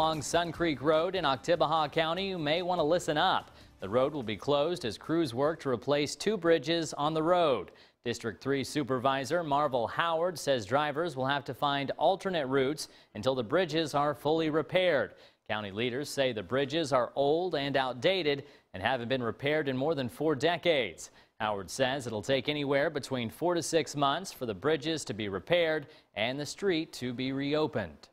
Along Sun Creek Road in Oktibbeha County, you may want to listen up. The road will be closed as crews work to replace two bridges on the road. District 3 Supervisor Marvelle Howard says drivers will have to find alternate routes until the bridges are fully repaired. County leaders say the bridges are old and outdated and haven't been repaired in more than four decades. Howard says it'll take anywhere between four to six months for the bridges to be repaired and the street to be reopened.